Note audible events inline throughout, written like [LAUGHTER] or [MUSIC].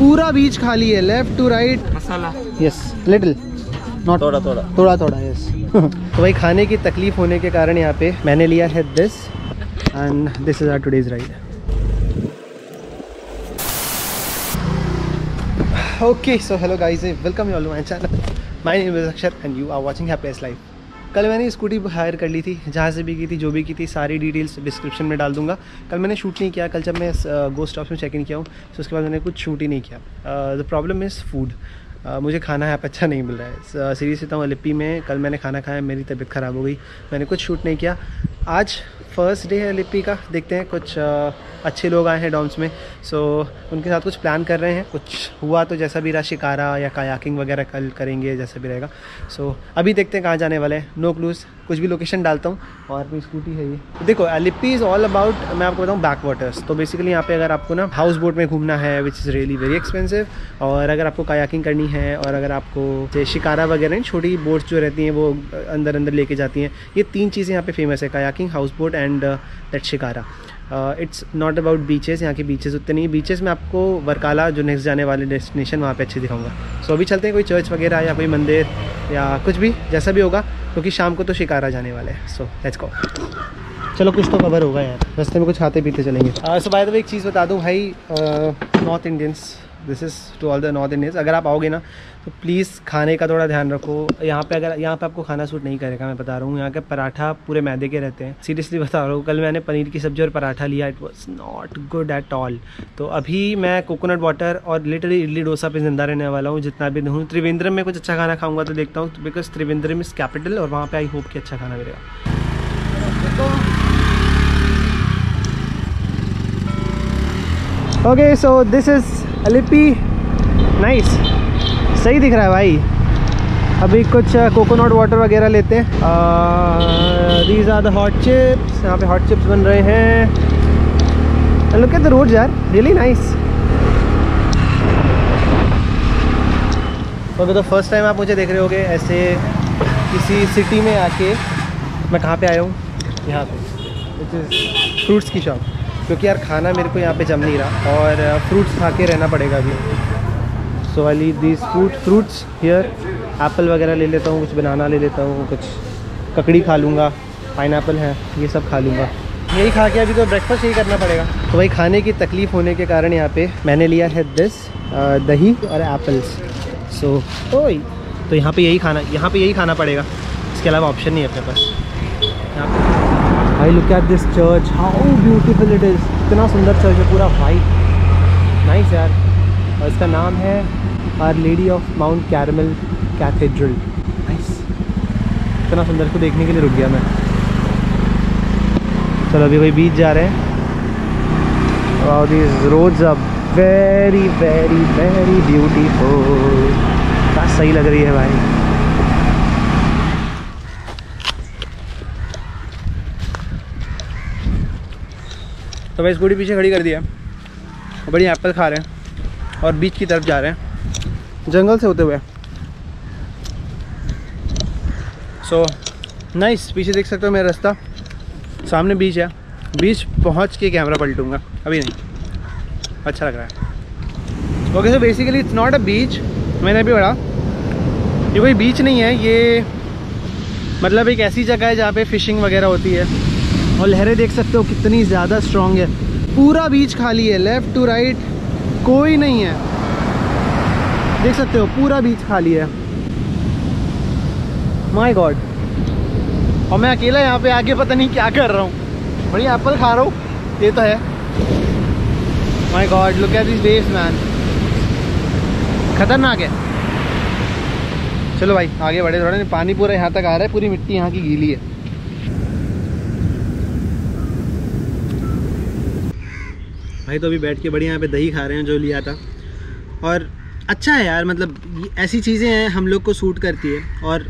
पूरा बीच खाली है लेफ़्ट टू राइट मसाला। यस लिटिल नॉट थोड़ा थोड़ा। थोड़ा थोड़ा यस [LAUGHS] तो भाई खाने की तकलीफ़ होने के कारण यहाँ पे मैंने लिया है this and this is our today's ride okay so hello guys welcome you all my channel my name is Akshar and you are watching happiest life कल मैंने स्कूटी हायर कर ली थी जहाँ से भी की थी जो भी की थी सारी डिटेल्स डिस्क्रिप्शन में डाल दूँगा। कल मैंने शूट नहीं किया कल जब मैं गोस्ट हाउस में चेक इन किया हूँ तो उसके बाद मैंने कुछ शूट ही नहीं किया। द प्रॉब्लम इज़ फ़ूड मुझे खाना यहाँ पे अच्छा नहीं मिल रहा है। सीरियस था हूँ अलिपी में कल मैंने खाना खाया मेरी तबीयत ख़राब हो गई मैंने कुछ शूट नहीं किया। आज फ़र्स्ट डे है लिपि का देखते हैं कुछ आ, अच्छे लोग आए हैं डॉम्स में। सो so, उनके साथ कुछ प्लान कर रहे हैं। कुछ हुआ तो जैसा भी रहा शिकारा या कायाकिंग वगैरह कल करेंगे जैसा भी रहेगा। सो so, अभी देखते हैं कहाँ जाने वाले हैं। नो क्लूज़ कुछ भी लोकेशन डालता हूँ। और अपनी स्कूटी है ये। देखो लिपि इज़ ऑल अबाउट मैं आपको बताऊँ बैक वाटर्स तो बेसिकली यहाँ पे अगर आपको ना हाउस बोट में घूमना है which is really very expensive और अगर आपको कायाकिंग करनी है और अगर आपको शिकारा वगैरह छोटी बोट्स जो रहती हैं वो अंदर अंदर लेके जाती हैं ये तीन चीज़ें यहाँ पे फ़ेमस है kayaking house boat and that shikara it's not about beaches यहाँ के बीचेस उतने नहीं बीचेस में आपको वरकाला जो नेक्स्ट जाने वाले डेस्टिनेशन वहाँ पे अच्छे दिखाऊँगा। सो so, अभी चलते हैं कोई चर्च वगैरह या कोई मंदिर या कुछ भी जैसा भी होगा क्योंकि शाम को तो शिकारा जाने वाले हैं। सो लेट्स गो चलो कुछ तो कवर होगा यार। रस्ते में कुछ खाते पीते चलेंगे सो बाय द वे एक चीज़ बता दूँ भाई North Indians this is to all the North Indians अगर आप आओगे ना तो प्लीज़ खाने का थोड़ा ध्यान रखो। यहाँ पे अगर, यहाँ पे आपको खाना सूट नहीं करेगा, मैं बता रहा हूँ। यहाँ के पराठा पूरे मैदे के रहते हैं। सीरियसली [LAUGHS] बता रहा हूँ, कल मैंने पनीर की सब्ज़ी और पराठा लिया। It was not good at all तो अभी मैं कोकोनट वाटर और लिटरली इडली डोसा पे ज़िंदा रहने वाला हूँ, जितना भी हूँ। त्रिवेंद्रम में कुछ अच्छा खाना खाऊँगा तो देखता हूँ बिकॉज़ त्रिवेंद्रम इज़ कैपिटल और वहाँ पर आई होप कि अच्छा खाना मिलेगा। Okay so this is Alleppey nice सही दिख रहा है भाई। अभी कुछ कोकोनट वाटर वगैरह लेते हैं। These are the hot chips यहाँ पे हॉट चिप्स बन रहे हैं। लुक एट द रोड यार. रियली नाइस ओके तो फ़र्स्ट टाइम आप मुझे देख रहे होगे ऐसे किसी सिटी में आके मैं कहाँ पे आया हूँ? यहाँ पे इज़ फ्रूट्स की शॉप क्योंकि यार खाना मेरे को यहाँ पे जम नहीं रहा और फ्रूट्स खा के रहना पड़ेगा अभी। So I leave this fruit fruits here apple वगैरह ले लेता हूँ कुछ बनाना ले लेता हूँ कुछ ककड़ी खा लूँगा पाइन है ये सब खा लूँगा। यही खा के अभी तो ब्रेकफास्ट यही करना पड़ेगा। तो भाई खाने की तकलीफ़ होने के कारण यहाँ पे मैंने लिया है दिस दही और एप्पल्स सो ओ तो यहाँ पे यही खाना यहाँ पे यही खाना पड़ेगा। इसके अलावा ऑप्शन नहीं है अपने पास। यहाँ पे भाई look at this church how beautiful it is इतना सुंदर चर्च है पूरा वाइट नाइस यार. और इसका नाम है Our Lady of Mount Carmel Cathedral nice इतना सुंदर को देखने के लिए रुक गया मैं. चलो, अभी भाई बीच जा रहे हैं. और these roads are very very very beautiful सही लग रही है भाई? तो भाई स्कूटी पीछे खड़ी कर दिया और बढ़िया एप्पल खा रहे हैं और बीच की तरफ़ जा रहे हैं। जंगल से होते हुए। सो so, नाइस nice, पीछे देख सकते हो मेरा रास्ता। सामने बीच है। बीच पहुँच के कैमरा पलटूँगा। अभी नहीं। अच्छा लग रहा है। Okay so basically it's not a beach मैंने अभी पढ़ा। ये कोई बीच नहीं है। ये मतलब एक ऐसी जगह है जहाँ पे फिशिंग वगैरह होती है। और लहरें देख सकते हो, कितनी ज़्यादा स्ट्रॉन्ग है। पूरा बीच खाली है लेफ़्ट टू राइट कोई नहीं है। देख सकते हो, पूरा बीच खाली है। माय गॉड और मैं अकेला यहाँ पे आके पता नहीं क्या कर रहा हूँ। बढ़िया एप्पल खा रहा हूँ, ये तो है। My God look at this waves man खतरनाक है। चलो भाई, आगे बढ़े थोड़ा, पानी पूरा यहाँ तक आ रहा है, पूरी मिट्टी यहाँ की गीली है। भाई तो अभी बैठ के बढ़िया यहाँ पे दही खा रहे हैं, जो लिया था। और अच्छा है यार मतलब ऐसी चीज़ें हैं, हम लोग को सूट करती है। और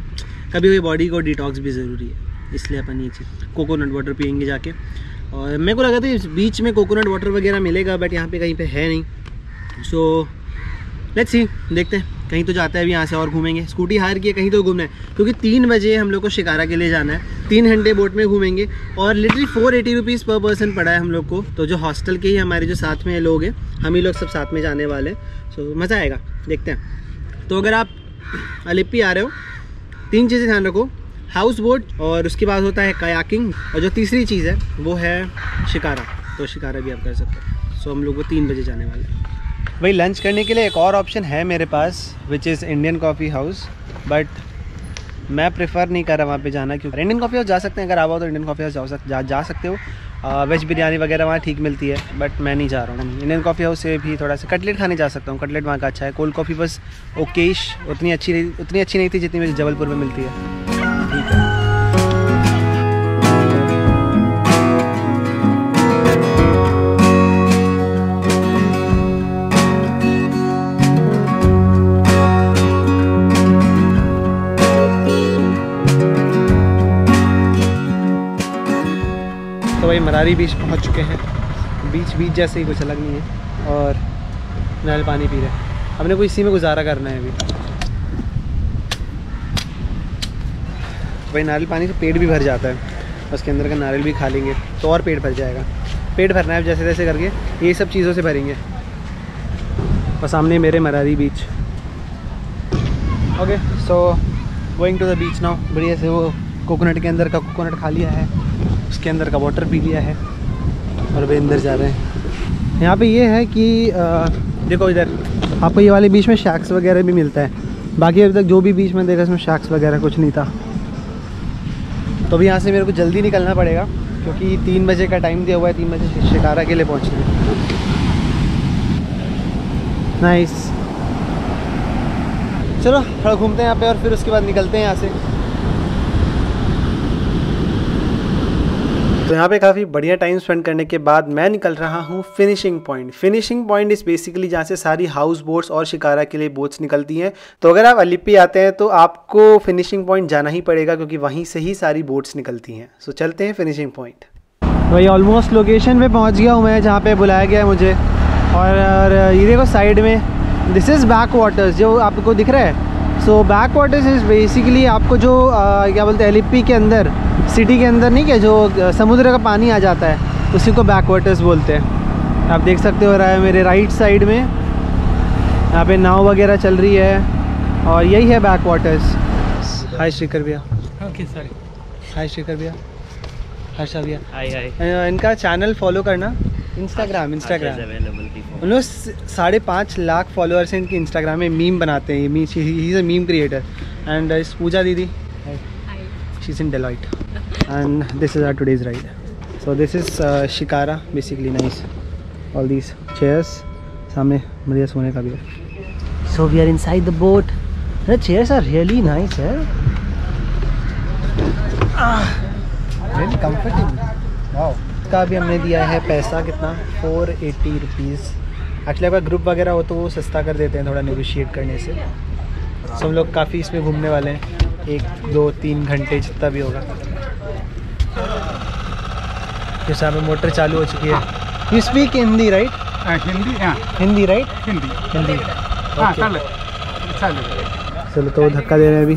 कभी कभी बॉडी को डिटॉक्स भी ज़रूरी है, इसलिए अपन ये चीज़ कोकोनट वाटर पियेंगे जाके। और मेरे को लगा था बीच में कोकोनट वाटर वगैरह मिलेगा बट यहाँ पे कहीं पे है नहीं। सो लेट्स सी देखते हैं। कहीं तो जाता है, अभी यहाँ से और घूमेंगे। स्कूटी हायर किए कहीं तो घूमना है। क्योंकि तीन बजे हम लोग को शिकारा के लिए जाना है। तीन घंटे बोट में घूमेंगे और literally four eighty rupees per person पड़ा है हम लोग को। तो जो हॉस्टल के ही हमारे जो साथ में लोग हैं, हम ही लोग सब साथ में जाने वाले हैं। सो मज़ा आएगा, देखते हैं। तो अगर आप अलिप्पी आ रहे हो, तीन चीज़ें ध्यान रखो हाउस बोट और उसके बाद होता है कयाकिंग और जो तीसरी चीज़ है, वो है शिकारा। तो शिकारा भी आप कर सकते हो। सो हम लोग को तीन बजे जाने वाले हैं। भाई लंच करने के लिए एक और ऑप्शन है मेरे पास which is Indian Coffee House but मैं प्रेफर नहीं कर रहा वहाँ पे जाना क्योंकि इंडियन कॉफ़ी हाउस जा सकते हैं। अगर आप तो इंडियन कॉफ़ी हाउस जा, जा जा सकते हो। वेज बिरयानी वगैरह वहाँ ठीक मिलती है बट मैं नहीं जा रहा हूँ। इंडियन कॉफ़ी हाउस से भी थोड़ा सा कटलेट खाने जा सकता हूँ। कटलेट वहाँ का अच्छा है। कोल्ड कॉफ़ी बस ओकेश उतनी अच्छी उतनी अच्छी नहीं थी जितनी मुझे जबलपुर में मिलती है। मरारी बीच पहुँच चुके हैं। बीच बीच जैसे ही कुछ अलग नहीं है और नारियल पानी पी रहे हमने कोई इसी में गुजारा करना है अभी। भाई, नारियल पानी से पेट भी भर जाता है। उसके अंदर का नारियल भी खा लेंगे तो और पेट भर जाएगा। पेट भरना है जैसे जैसे करके, ये सब चीज़ों से भरेंगे। और सामने मेरे Marari beach okay so going to the beach now बढ़िया से वो कोकोनट के अंदर का कोकोनट खा लिया है। उसके अंदर का वाटर पी लिया है और अभी अंदर जा रहे हैं। यहाँ पे ये है कि आ, देखो इधर आपको ये वाले बीच में शैक्स वगैरह भी मिलता है। बाकी अभी तक जो भी बीच में देखा इसमें शैक्स वगैरह कुछ नहीं था। तो अभी यहाँ से मेरे को जल्दी निकलना पड़ेगा क्योंकि तीन बजे का टाइम दिया हुआ है तीन बजे शिकारा के लिए पहुँचना है। नाइस चलो थोड़ा घूमते हैं यहाँ पे और फिर उसके बाद निकलते हैं यहाँ से। तो यहाँ पे काफ़ी बढ़िया टाइम स्पेंड करने के बाद मैं निकल रहा हूँ finishing point finishing point is basically जहाँ से सारी हाउस बोट्स और शिकारा के लिए बोट्स निकलती हैं। तो अगर आप अलिपी आते हैं तो आपको फिनिशिंग पॉइंट जाना ही पड़ेगा क्योंकि वहीं से ही सारी बोट्स निकलती हैं। सो चलते हैं फिनिशिंग पॉइंट भाई ऑलमोस्ट लोकेशन पे पहुँच गया हूँ मैं जहाँ पे बुलाया गया है मुझे। और और ये देखो साइड में। दिस इज़ बैक वाटर्स जो आपको दिख रहा है। So back waters is basically आपको जो आ, क्या बोलते हैं एलिपी के अंदर सिटी के अंदर नहीं क्या जो समुद्र का पानी आ जाता है उसी को बैक वाटर्स बोलते हैं। आप देख सकते हो रहा है मेरे राइट साइड में यहाँ पे नाव वगैरह चल रही है और यही है बैक वाटर्स हाय श्रीकर भैया। ओके सॉरी हाय श्रीकर भैया। हर्षा भैया। हाय हाय इनका चैनल फॉलो करना। इंस्टाग्राम इंस्टाग्राम उन लोग साढ़े पाँच लाख फॉलोअर्स हैं इनके इंस्टाग्राम में मीम बनाते हैं ही a meme creator and is Puja दीदी। She is in Deloitte and this is our today's ride so this is shikara basically nice all these chairs सामने बढ़िया सोने का भी है। So we are inside the boat the chairs are really nice है really comfortable wow का भी हमने दिया है पैसा कितना? फोर एटी रुपीज़ एक्चुअली अगर ग्रुप वगैरह हो तो वो सस्ता कर देते हैं थोड़ा नेगोशिएट करने से। सो हम लोग काफ़ी इसमें घूमने वाले हैं। एक दो तीन घंटे जितना भी होगा। फिर सामने मोटर चालू हो चुकी है। You speak Hindi right Hindi हाँ। हिंदी राइट हिंदी। हिंदी हाँ चलो तो धक्का दे रहे हैं अभी।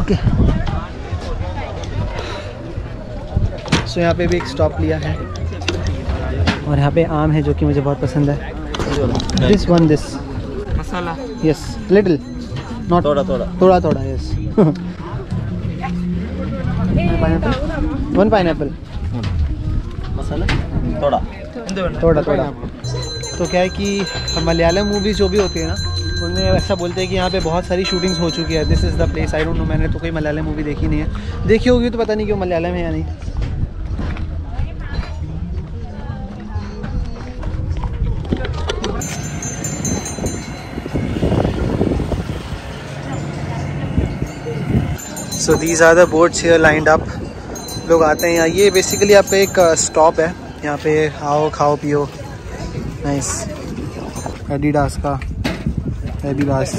ओके सो यहाँ पे भी एक स्टॉप लिया है। और यहाँ पे आम है जो कि मुझे बहुत पसंद है। This one this masala. Yes little not थोड़ा थोड़ा। थोड़ा थोड़ा yes one pineapple masala? थोड़ा। थोड़ा थोड़ा। तो क्या है कि मलयालम मूवीज़ जो भी होती है ना उनमें ऐसा बोलते हैं कि यहाँ पे बहुत सारी शूटिंग्स हो चुकी है। This is the place I don't know मैंने तो कोई मलयालम मूवी देखी नहीं है। देखी होगी तो पता नहीं क्यों मलयालम है या नहीं। So these are the boards here lined up लोग आते हैं यहाँ। ये बेसिकली पे एक स्टॉप है। यहाँ पे आओ, खाओ, पियो। नाइस एडिडास का। एडिडास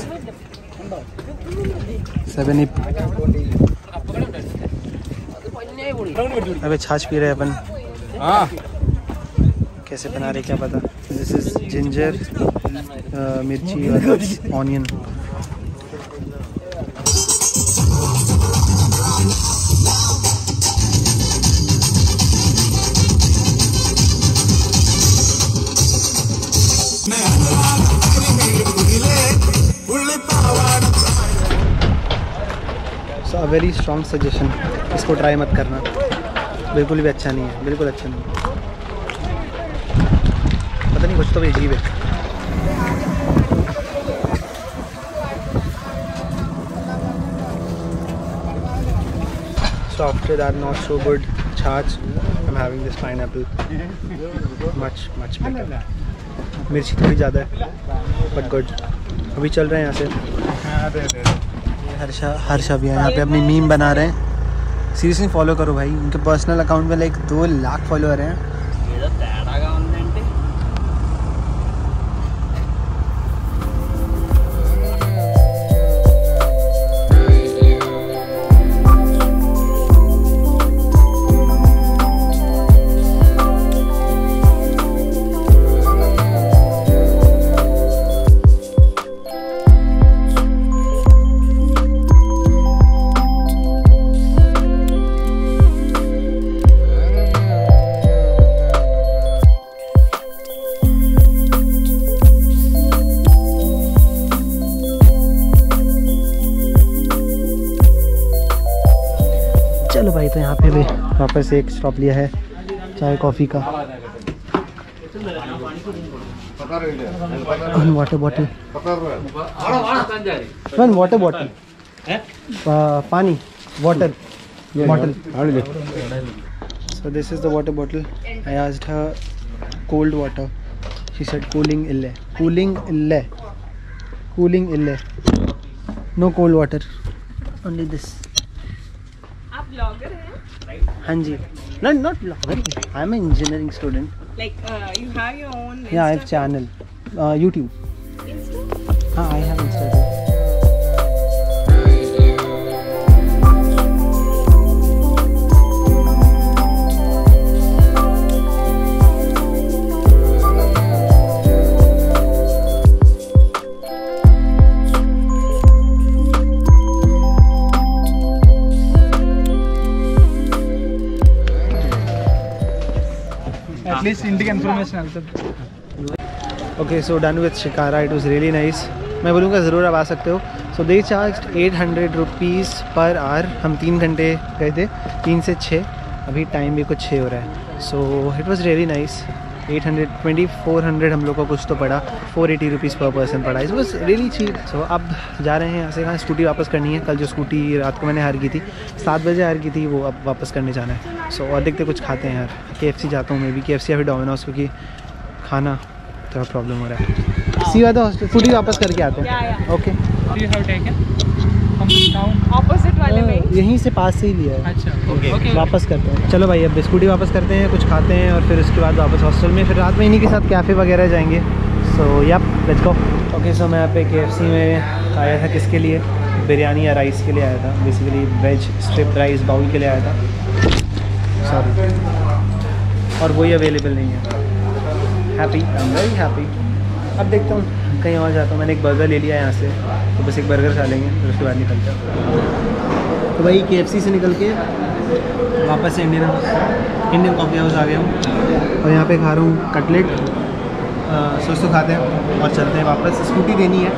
सेवन इप अबे छाछ पी रहे हैं अपन। हाँ। कैसे बना रहे क्या पता? दिस इज़ जिंजर मिर्ची और [LAUGHS] ऑनियन वेरी स्ट्रॉन्ग सजेशन इसको ट्राई मत करना। बिल्कुल भी अच्छा नहीं है। बिल्कुल अच्छा नहीं है। पता नहीं, कुछ तो भी अजीब है। So after that, not so good. Charge I'm having this pineapple. Much much better. मिर्ची थोड़ी ज़्यादा है बट गुड अभी चल रहे हैं यहाँ से। हर्षा हर्षा भैया यहाँ पे अपनी मीम बना रहे हैं। सीरियसली फॉलो करो भाई। उनके पर्सनल अकाउंट में लाइक दो लाख फॉलोअर हैं। से एक स्टॉप लिया है चाय कॉफ़ी का। Water bottle fun water bottle पानी water bottle so this is the water bottle I आज था cold water she said cooling इले कूलिंग इले कूलिंग इले no cold water only this हाँ जी। Not not very I am engineering student like you have your own या I have channel YouTube हाँ I have at least ఇంటికి information వెళ్తుంది okay so done with shikara it was really nice मैं बोलूँगा ज़रूर आप आ सकते हो so they charge eight hundred rupees per hour हम तीन घंटे गए थे तीन से छः अभी टाइम भी कुछ छः हो रहा है so it was really nice eight hundred twenty four hundred हम लोग को कुछ तो पड़ा। Four eighty rupees per person पड़ा। It was really cheap so अब जा रहे हैं यहाँ से कहाँ स्कूटी वापस करनी है? कल जो स्कूटी रात को मैंने हार की थी सात बजे हार की थी वो अब वापस करने जाना है। सो और देखते कुछ खाते हैं यार। के एफ़ सी जाता हूँ मैं भी। के एफ़ सी या फिर डोमिनोज क्योंकि खाना थोड़ा प्रॉब्लम हो रहा है। सी वादा हॉस्टल स्कूटी वापस करके आते हैं. ओके Opposite वाले में यहीं से पास से ही लिया है। अच्छा ओके वापस करते हैं। चलो भाई अब स्कूटी वापस करते हैं कुछ खाते हैं और फिर उसके बाद वापस हॉस्टल में। फिर रात में इन्हीं के साथ कैफ़े वगैरह जाएँगे। So yup let's go okay so मैं यहाँ पे के में आया था किसके लिए? बिरयानी या राइस के लिए आया था। Basically veg strip rice bowl के लिए आया था। सॉरी और वही अवेलेबल नहीं है। Happy I am very happy अब देखता हूँ। कहीं और जाता हूँ। मैंने एक बर्गर ले लिया यहाँ से। तो बस एक बर्गर खा लेंगे फिर उसके बाद निकलते हैं तो भाई के से निकल के वापस से इंडियन इंडियन कॉफ़ी हाउस आ गया हूँ। और यहाँ पे खा रहा हूँ कटलेट सोच तो खाते हैं और चलते हैं वापस। स्कूटी देनी है।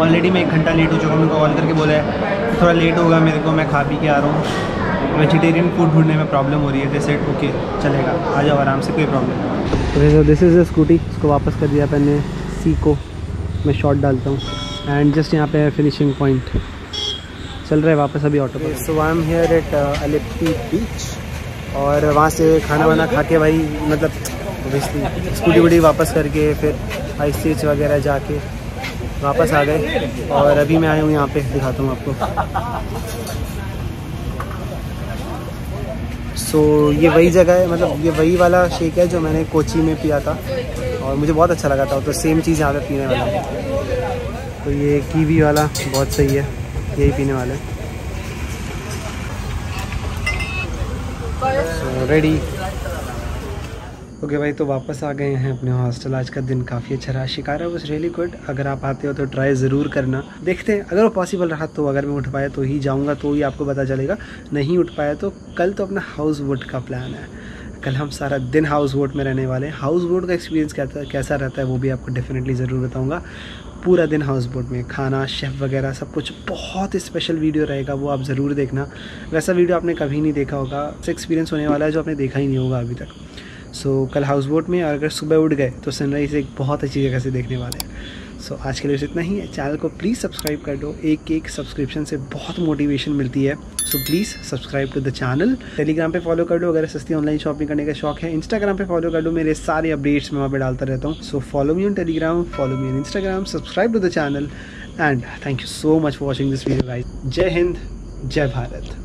ऑलरेडी मैं एक घंटा लेट हो चुका हूँ। उनको कॉल करके बोला है थोड़ा लेट होगा मेरे को मैं खा पी के आ रहा हूँ। वेजिटेरियन फ़ूड ढूँढने में प्रॉब्लम हो रही है। जैसे ओके चलेगा। आ जाओ आराम से कोई प्रॉब्लम तो दिस इज़ द स्कूटी उसको वापस कर दिया मैंने सी को मैं शॉट डालता हूँ। एंड जस्ट यहाँ पे है फिनिशिंग पॉइंट चल रहा है वापस अभी ऑटो पर। So I am here at Alleppey beach और वहाँ से खाना वाना खा के भाई मतलब स्कूटी वूटी वापस करके फिर आइस स्टेज वगैरह जाके वापस आ गए। और अभी मैं आया हूँ यहाँ पे दिखाता हूँ आपको। सो so, ये वही जगह है मतलब ये वही वाला शेक है जो मैंने कोची में पिया था। और मुझे बहुत अच्छा लगा था तो सेम चीज़ यहाँ पे पीने वाला। तो ये कीवी वाला बहुत सही है, यही पीने वाले। रेडी ओके okay भाई तो वापस आ गए हैं अपने हॉस्टल आज का दिन काफ़ी अच्छा रहा, शिकारा वॉज़ रियली गुड अगर आप आते हो तो ट्राई ज़रूर करना। देखते हैं, अगर वो पॉसिबल रहा तो अगर मैं उठ पाया तो ही जाऊँगा तो ही आपको पता चलेगा। नहीं उठ पाया तो कल तो अपना हाउस बोट का प्लान है। कल हम सारा दिन हाउस बोट में रहने वाले हैं। हाउस बोट का एक्सपीरियंस कैसा कैसा रहता है? वो भी आपको डेफिनेटली ज़रूर बताऊँगा। पूरा दिन हाउस बोट में खाना शेफ़ वगैरह सब कुछ बहुत स्पेशल वीडियो रहेगा वो आप ज़रूर देखना। वैसा वीडियो आपने कभी नहीं देखा होगा। एक्सपीरियंस होने वाला है जो आपने देखा ही नहीं होगा अभी तक। सो so, कल हाउस बोट में और अगर सुबह उठ गए तो सनराइज़ एक बहुत अच्छी जगह से देखने वाले हैं। सो so, आज के लिए इतना ही। है चैनल को प्लीज़ सब्सक्राइब कर दो। एक एक सब्सक्रिप्शन से बहुत मोटिवेशन मिलती है। So please subscribe to the channel Telegram पे फॉलो कर दो। अगर सस्ती ऑनलाइन शॉपिंग करने का शौक है इंस्टाग्राम पे फॉलो कर दो। मेरे सारे अपडेट्स मैं वहाँ पे डालता रहता हूँ। So follow me on Telegram follow me on Instagram subscribe to the channel and thank you so much for watching this video guys जय हिंद जय भारत